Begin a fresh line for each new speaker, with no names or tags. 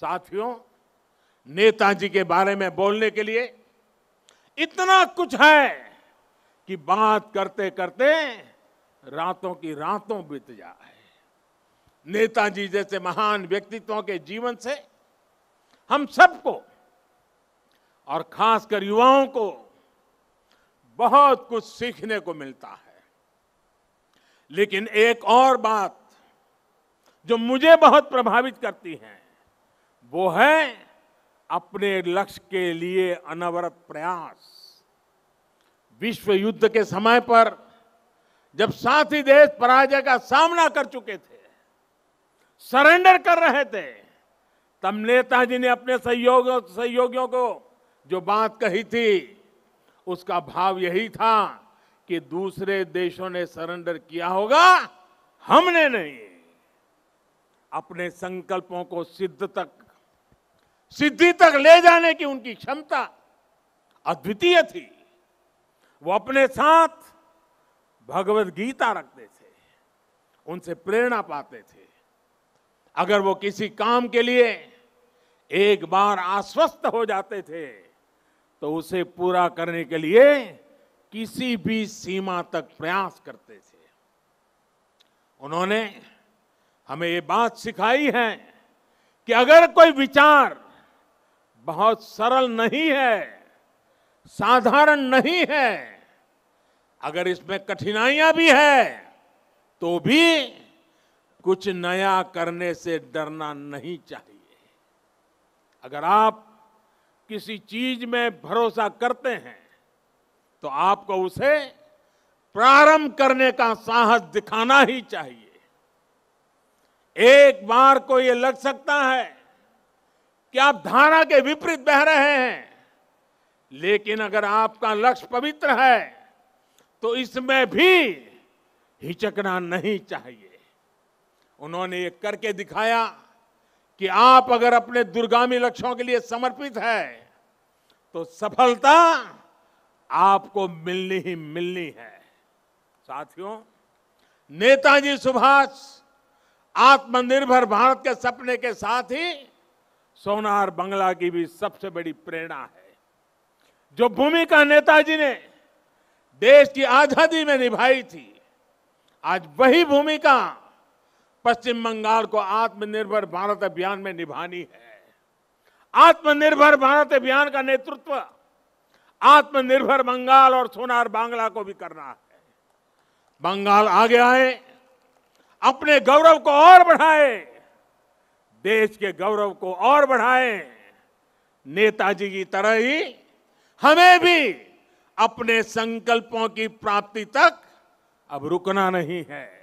साथियों, नेताजी के बारे में बोलने के लिए इतना कुछ है कि बात करते करते रातों की रातों बीत जाए। नेताजी जैसे महान व्यक्तित्वों के जीवन से हम सबको और खासकर युवाओं को बहुत कुछ सीखने को मिलता है। लेकिन एक और बात जो मुझे बहुत प्रभावित करती है वो है अपने लक्ष्य के लिए अनवरत प्रयास। विश्व युद्ध के समय पर जब साथी देश पराजय का सामना कर चुके थे, सरेंडर कर रहे थे, तब नेताजी ने अपने सहयोग, सहयोगियों को जो बात कही थी, उसका भाव यही था कि दूसरे देशों ने सरेंडर किया होगा, हमने नहीं। अपने संकल्पों को सिद्ध तक सिद्धि तक ले जाने की उनकी क्षमता अद्वितीय थी। वो अपने साथ भगवत गीता रखते थे, उनसे प्रेरणा पाते थे। अगर वो किसी काम के लिए एक बार आश्वस्त हो जाते थे तो उसे पूरा करने के लिए किसी भी सीमा तक प्रयास करते थे। उन्होंने हमें ये बात सिखाई है कि अगर कोई विचार बहुत सरल नहीं है, साधारण नहीं है। अगर इसमें कठिनाइयाँ भी है तो भी कुछ नया करने से डरना नहीं चाहिए। अगर आप किसी चीज़ में भरोसा करते हैं तो आपको उसे प्रारंभ करने का साहस दिखाना ही चाहिए। एक बार को ये लग सकता है कि आप धारा के विपरीत बह रहे हैं। लेकिन अगर आपका लक्ष्य पवित्र है तो इसमें भी हिचकना नहीं चाहिए। उन्होंने ये करके दिखाया कि आप अगर अपने दुर्गामी लक्ष्यों के लिए समर्पित है तो सफलता आपको मिलनी ही मिलनी है। साथियों, नेताजी सुभाष आत्मनिर्भर भारत के सपने के साथ ही सोनार बंगला की भी सबसे बड़ी प्रेरणा है। जो भूमिका नेताजी ने देश की आज़ादी में निभाई थी, आज वही भूमिका पश्चिम बंगाल को आत्मनिर्भर भारत अभियान में निभानी है। आत्मनिर्भर भारत अभियान का नेतृत्व आत्मनिर्भर बंगाल और सोनार बांग्ला को भी करना है। बंगाल आगे आए, अपने गौरव को और बढ़ाए देश के गौरव को और बढ़ाएँ। नेताजी की तरह ही हमें भी अपने संकल्पों की प्राप्ति तक अब रुकना नहीं है।